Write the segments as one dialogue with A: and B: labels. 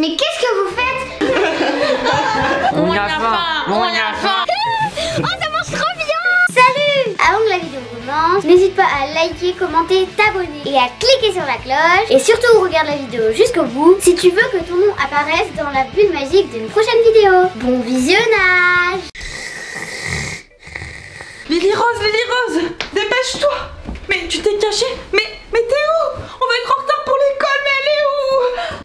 A: mais qu'est-ce que vous faites
B: On y a faim, on y a faim.
A: Oh, ça marche trop bien. Salut. Avant que la vidéo commence, n'hésite pas à liker, commenter, t'abonner et à cliquer sur la cloche. Et surtout, regarde la vidéo jusqu'au bout si tu veux que ton nom apparaisse dans la bulle magique d'une prochaine vidéo. Bon visionnage.
C: Lily Rose, Lily Rose, dépêche-toi. Mais tu t'es cachée. Mais, mais t'es où? On va être en retard pour l'école, mais elle est où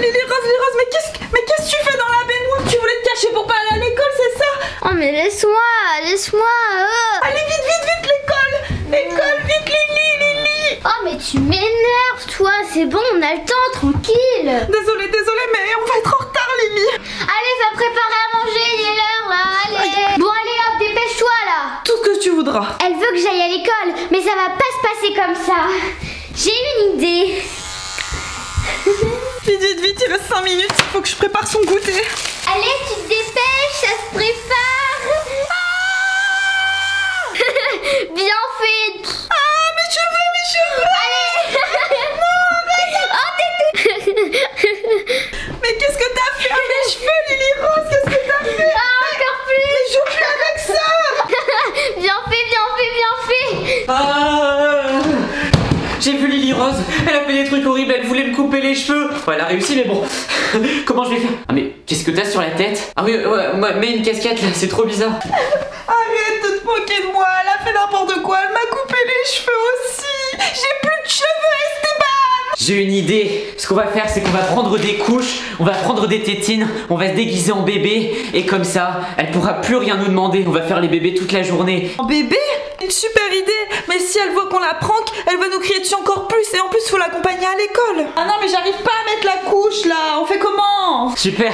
C: Lily Rose, Lily Rose, mais qu'est-ce que mais qu'est-ce que tu fais dans la baignoire? Tu voulais te cacher pour pas aller à l'école, c'est ça?
A: Oh mais laisse-moi, laisse-moi oh.
C: Allez, vite, vite, vite, l'école! L'école, vite, Lily, Lily!
A: Oh mais tu m'énerves toi, c'est bon, on a le temps, tranquille.
C: Désolée, désolée, mais on va être en retard, Lily.
A: Allez, va préparer à manger, il est l'heure là, allez. Bon allez hop, dépêche-toi là.
C: Tout ce que tu voudras.
A: Elle veut que j'aille à l'école, mais ça va pas se passer comme ça. J'ai une idée.
C: Vite, vite, vite, il reste 5 minutes, il faut que je prépare son goûter
A: Allez, tu te dépêches, ça se prépare. Bien fait.
C: Ah, mes cheveux, mes cheveux
A: Allez. Oh, t'es tout.
C: Mais qu'est-ce que t'as fait à mes cheveux, Lily Rose Qu'est-ce que t'as fait
A: Ah, encore plus.
C: Mais joue plus avec ça
A: Bien fait, bien fait, bien fait.
B: Ah J'ai vu Lily Rose, elle a fait des trucs horribles, elle voulait me couper les cheveux. Ouais, elle a réussi, mais bon. Comment je vais faire Ah, mais qu'est-ce que t'as sur la tête Ah oui, ouais, mets une casquette là, c'est trop bizarre.
C: Arrête de te moquer de moi, elle a fait n'importe quoi, elle m'a coupé les cheveux aussi J'ai plus de cheveux, Esteban
B: J'ai une idée. Ce qu'on va faire, c'est qu'on va prendre des couches, on va prendre des tétines, on va se déguiser en bébé, et comme ça, elle pourra plus rien nous demander. On va faire les bébés toute la journée.
C: En bébé? Une super idée. Mais si elle voit qu'on la prank, elle va nous crier dessus encore plus. Et en plus faut l'accompagner à l'école. Ah non mais j'arrive pas à mettre la couche là, on fait comment?
B: Super.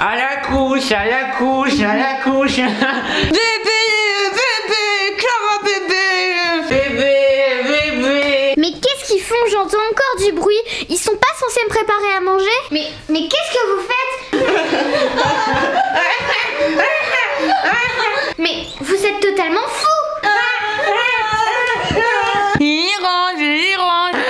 B: À la couche, à la couche, à la couche.
C: Bébé, bébé, Clara bébé.
B: Bébé, bébé.
A: Mais qu'est-ce qu'ils font? J'entends encore du bruit. Ils sont pas censés me préparer à manger. Mais, mais qu'est-ce que vous faites? Totalement fous
C: Il range, il range.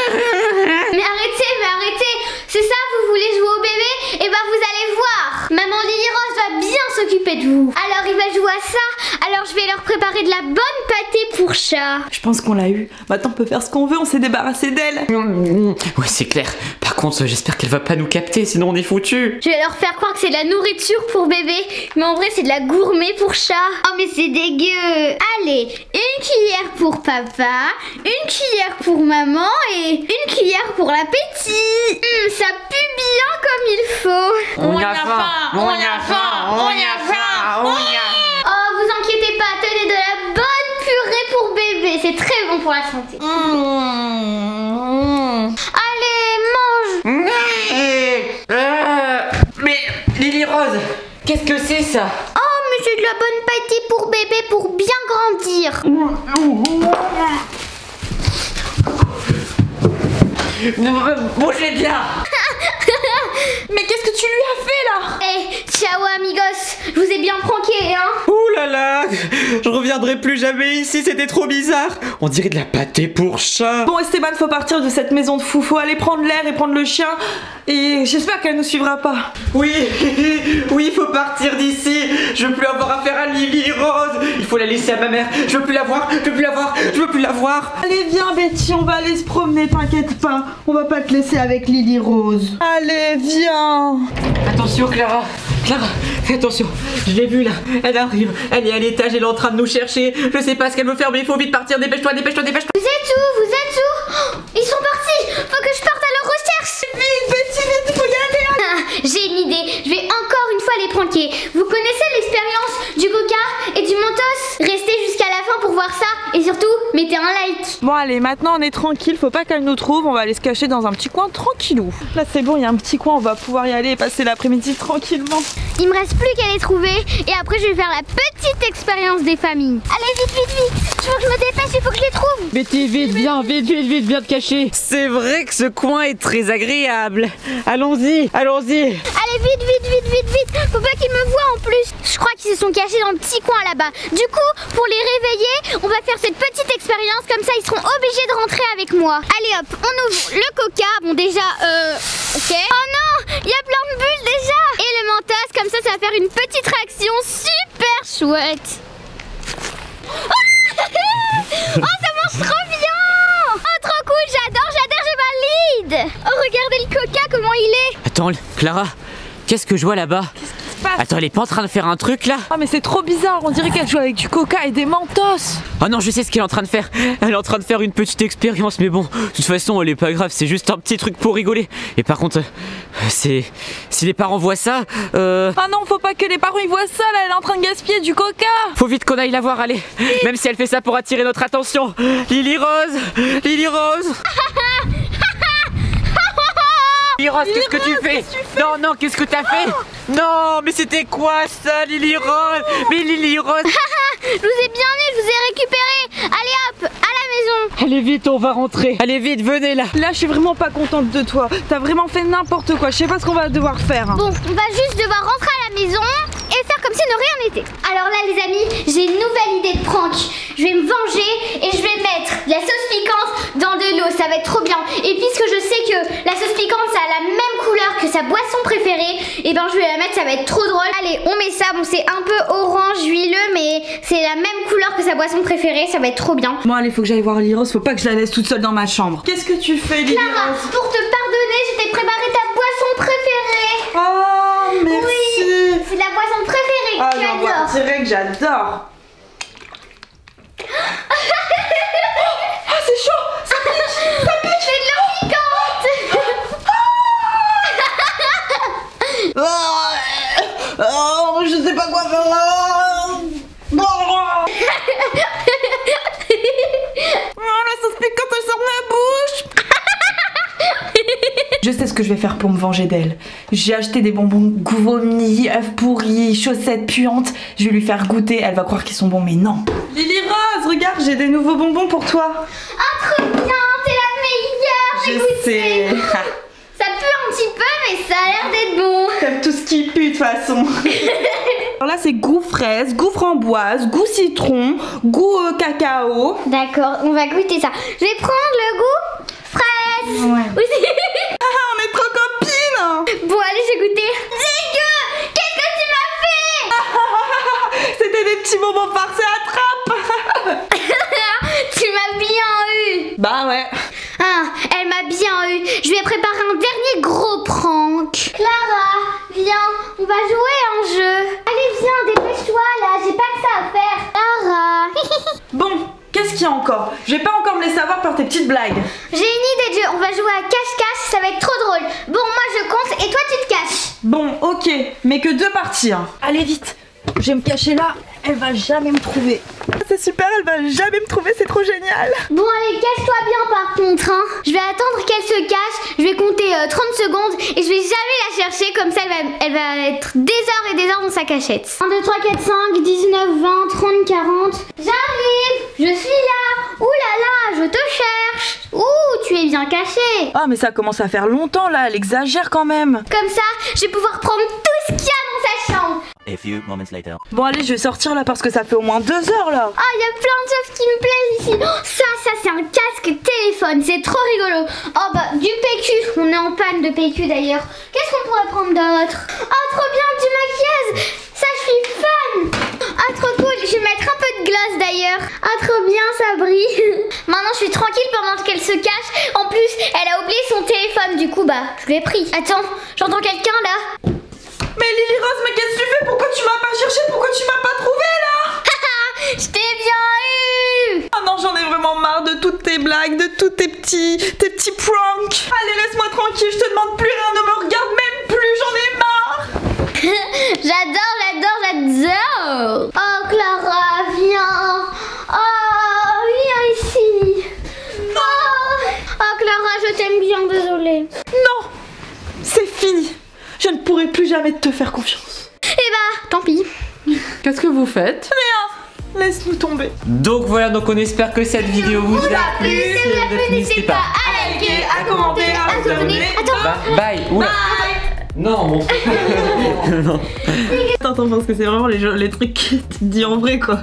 A: Mais arrêtez, mais arrêtez. C'est ça, vous voulez jouer au bébé? Et ben vous allez voir. Maman Lily Rose va bien s'occuper de vous. Alors il va jouer à ça. Alors je vais leur préparer de la bonne pâtée pour chat.
C: Je pense qu'on l'a eu. Maintenant on peut faire ce qu'on veut, on s'est débarrassé d'elle.
B: Ouais, c'est clair. Par contre, j'espère qu'elle va pas nous capter, sinon on est foutu.
A: Je vais leur faire croire que c'est de la nourriture pour bébé. Mais en vrai c'est de la gourmet pour chat. Oh mais c'est dégueu. Allez, une cuillère pour papa Une cuillère pour maman Et une cuillère pour l'appétit. Hum, Ça pue bien comme il faut.
B: On y a faim, on y a faim, on y a faim, on y a.
A: Oh, vous inquiétez pas, tenez de la bonne purée pour bébé, c'est très bon pour la santé. Allez, mange
B: Euh, Mais Lily Rose, qu'est-ce que c'est ça
A: Oh, mais c'est de la bonne pâtée pour bébé pour bien grandir.
B: Bougez bien
C: Mais qu'est-ce que tu lui as fait là
A: Eh, ciao amigos, je vous ai bien pranké, hein
B: Ouh là là Je reviendrai plus jamais ici, c'était trop bizarre On dirait de la pâtée pour chat
C: Bon Esteban, faut partir de cette maison de fou, faut aller prendre l'air et prendre le chien. Et j'espère qu'elle nous suivra pas.
B: Oui, oui, il faut partir d'ici Je veux plus avoir affaire à Lily Rose Il faut la laisser à ma mère Je veux plus la voir, je veux plus la voir, je veux plus la voir
C: Allez viens Betty, on va aller se promener, t'inquiète pas. On va pas te laisser avec Lily Rose. Allez, viens.
B: Attention Clara. Clara, fais attention. Je l'ai vue là. Elle arrive, elle est à l'étage, elle est en train de nous chercher. Je sais pas ce qu'elle veut faire mais il faut vite partir. Dépêche-toi, dépêche-toi, dépêche-toi.
A: Vous êtes où? Vous êtes où? Oh, Ils sont partis. Faut que je parte à leur recherche.
C: Vite, Betty, vite, faut y aller.
A: Ah, J'ai une idée, je vais encore une fois les pranker. Vous connaissez l'expérience du coca et du mentos Restez jusqu'à la fin pour voir ça et surtout, mettez un like.
C: Bon allez, maintenant on est tranquille, faut pas qu'elle nous trouve, on va aller se cacher dans un petit coin tranquillou. Là c'est bon, il y a un petit coin, on va pouvoir y aller et passer l'après-midi tranquillement.
A: Il me reste plus qu'à les trouver et après je vais faire la petite expérience des familles. Allez vite, vite, vite Il faut que je me dépêche, il faut que je les trouve
B: Betty, vite, viens, vite, vite, vite, viens te cacher C'est vrai que ce coin est très agréable Allons-y, allons-y
A: Allez Allez, vite, vite, vite, vite, vite. Faut pas qu'ils me voient en plus. Je crois qu'ils se sont cachés dans le petit coin là-bas. Du coup, pour les réveiller, on va faire cette petite expérience. Comme ça, ils seront obligés de rentrer avec moi. Allez hop, on ouvre le coca. Bon, déjà, euh. Ok. Oh non, il y a plein de bulles déjà. Et le mentos, comme ça, ça va faire une petite réaction super chouette. oh, ça marche trop bien. Oh, trop cool, j'adore, j'adore, je valide Oh, regardez le coca, comment il est.
B: Attends, Clara, qu'est-ce que je vois là-bas?
C: Passe
B: Attends, elle est pas en train de faire un truc là
C: Oh mais c'est trop bizarre, on dirait qu'elle joue avec du coca et des mentos
B: Oh non, je sais ce qu'elle est en train de faire. Elle est en train de faire une petite expérience, mais bon, de toute façon, elle est pas grave, c'est juste un petit truc pour rigoler. Et par contre, euh, c'est. Si les parents voient ça, euh.
C: Ah non, faut pas que les parents ils voient ça là, elle est en train de gaspiller du coca
B: Faut vite qu'on aille la voir, allez. Même si elle fait ça pour attirer notre attention. Lily Rose Lily Rose Lily Rose, qu'est-ce que tu fais Non, non, qu'est-ce que t'as fait Non, mais c'était quoi ça, Lily Rose Mais Lily Rose
A: Je vous ai bien eu, je vous ai récupéré Allez hop, à la maison
B: Allez vite, on va rentrer. Allez vite, venez là.
C: Là je suis vraiment pas contente de toi, t'as vraiment fait n'importe quoi, je sais pas ce qu'on va devoir faire.
A: Bon, on va juste devoir rentrer à la maison et faire comme si de rien n'était. Alors là, les amis, j'ai une nouvelle idée de prank. Je vais me venger et je vais mettre de la sauce piquante. Ça va être trop bien. Et puisque je sais que la sauce piquante, ça a la même couleur que sa boisson préférée, et ben je vais la mettre, ça va être trop drôle. Allez, on met ça. Bon, c'est un peu orange huileux, mais c'est la même couleur que sa boisson préférée. Ça va être trop bien.
C: Bon allez, faut que j'aille voir Liros, faut pas que je la laisse toute seule dans ma chambre. Qu'est-ce que tu fais Liros
A: Clara, pour te pardonner, je t'ai préparé ta boisson préférée.
C: Oh merci
A: Oui, c'est la boisson préférée
C: Ah
A: que tu
C: j'en vois
A: adores.
C: direct que j'adore Ah c'est chaud Ça pique Ça pique
A: C'est de l'eau piquante
C: Oh, je sais pas quoi faire là Oh, la sauce piquante elle sort de ma bouche Je sais ce que je vais faire pour me venger d'elle. J'ai acheté des bonbons goût vomi, œufs pourris, chaussettes puantes. Je vais lui faire goûter, elle va croire qu'ils sont bons, mais non. Lily Rose, regarde, j'ai des nouveaux bonbons pour toi.
A: Ah, trop bien, t'es la meilleure
C: Je sais.
A: Ça pue un petit peu, mais ça a l'air d'être bon.
C: Comme tout ce qui pue de toute façon. Alors là, c'est goût fraise, goût framboise, goût citron, goût euh, cacao.
A: D'accord, on va goûter ça. Je vais prendre le goût fraise.
C: Ouais.
A: Aussi.
C: Ah, on est trop copines
A: bon, allez, j'ai goûté. Dégueu Qu'est-ce que tu m'as fait
C: C'était des petits bonbons farcis à trappe
A: Tu m'as bien eu.
C: Bah ouais.
A: Ah, elle m'a bien eu. Je vais préparer un dernier gros prank. Clara, viens, on va jouer à un jeu. Allez, viens, dépêche-toi là, j'ai pas que ça à faire. Clara.
C: Bon, qu'est-ce qu'il y a encore? Je vais pas encore me laisser avoir par tes petites blagues.
A: J'ai une idée de jeu, on va jouer à cache-cache, ça va être trop drôle. Bon, moi je compte et toi tu te caches.
C: Bon, ok, mais que deux parties. hein. Allez vite, je vais me cacher là, elle va jamais me trouver. C'est super, elle va jamais me trouver, c'est trop génial.
A: Bon, allez, cache-toi bien par contre. Hein. Je vais attendre qu'elle se cache, je vais compter euh, 30 secondes et je vais jamais la chercher, comme ça elle va, elle va être des heures et des heures dans sa cachette. 1, 2, 3, 4, 5, 19, 20, 30, 40. J'arrive, je suis là. Ouh là là, je te cherche. Ouh, tu es bien caché.
C: Ah, mais ça commence à faire longtemps là, elle exagère quand même.
A: Comme ça, je vais pouvoir prendre tout ce qu'il y a dans sa chambre.
D: A few moments later.
C: Bon, allez, je vais sortir là parce que ça fait au moins deux heures là.
A: Ah, il y a plein de choses qui me plaisent ici. Oh, ça, ça, c'est un casque téléphone. C'est trop rigolo. Oh, bah, du PQ. On est en panne de PQ d'ailleurs. Qu'est-ce qu'on pourrait prendre d'autre? Oh, trop bien, du maquillage. Ça, je suis fan. Ah, trop cool. Je vais mettre un de d'ailleurs. Ah, trop bien, ça brille. Maintenant, je suis tranquille pendant qu'elle se cache. En plus, elle a oublié son téléphone. Du coup, bah, je lui ai pris. Attends, j'entends quelqu'un là.
C: Mais Lily Rose, mais qu'est-ce que tu fais? Pourquoi tu m'as pas cherché? Pourquoi tu m'as pas trouvé là?
A: Je t'ai bien eu.
C: Oh non, j'en ai vraiment marre de toutes tes blagues, de tous tes petits, tes petits pranks. Allez, laisse-moi tranquille, je te demande plus rien, ne me plus jamais te faire confiance.
A: Eh bah, tant pis.
B: Qu'est-ce que vous faites?
C: Rien, laisse-nous tomber.
B: Donc voilà, donc on espère que cette vidéo vous, a plu.
A: Si vous plu, n'hésitez pas à liker, à commenter, à vous abonner. Attends,
B: Bye. Bye. Oula.
A: bye
B: Non, mon frère. non.
C: Attends, parce que c'est vraiment les, jeux- les trucs que tu te dis en vrai quoi.